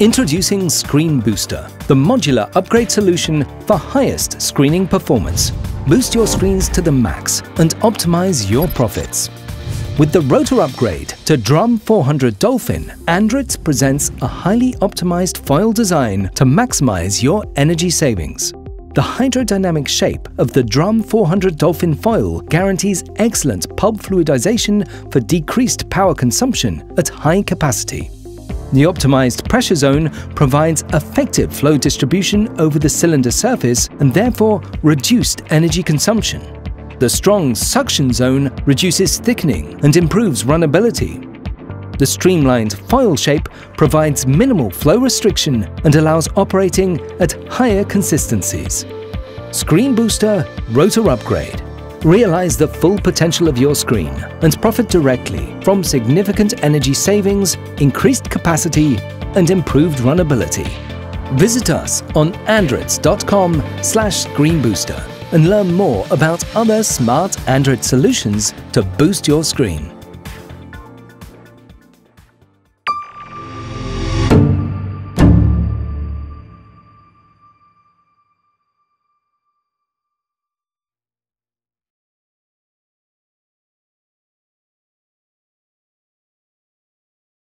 Introducing Screen Booster, the modular upgrade solution for highest screening performance. Boost your screens to the max and optimize your profits. With the rotor upgrade to Drum 400 Dolphin, Andritz presents a highly optimized foil design to maximize your energy savings. The hydrodynamic shape of the Drum 400 Dolphin foil guarantees excellent pulp fluidization for decreased power consumption at high capacity. The optimized pressure zone provides effective flow distribution over the cylinder surface and therefore reduced energy consumption. The strong suction zone reduces thickening and improves runnability. The streamlined foil shape provides minimal flow restriction and allows operating at higher consistencies. Screen Booster Rotor Upgrade Realize the full potential of your screen and profit directly from significant energy savings, increased capacity and improved runnability. Visit us on andritz.com slash screenbooster and learn more about other smart Andritz solutions to boost your screen.